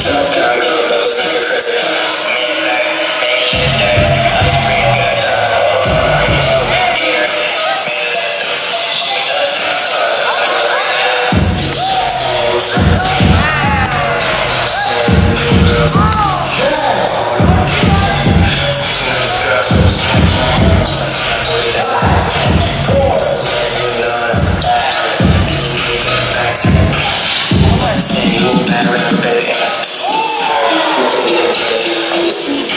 She Shut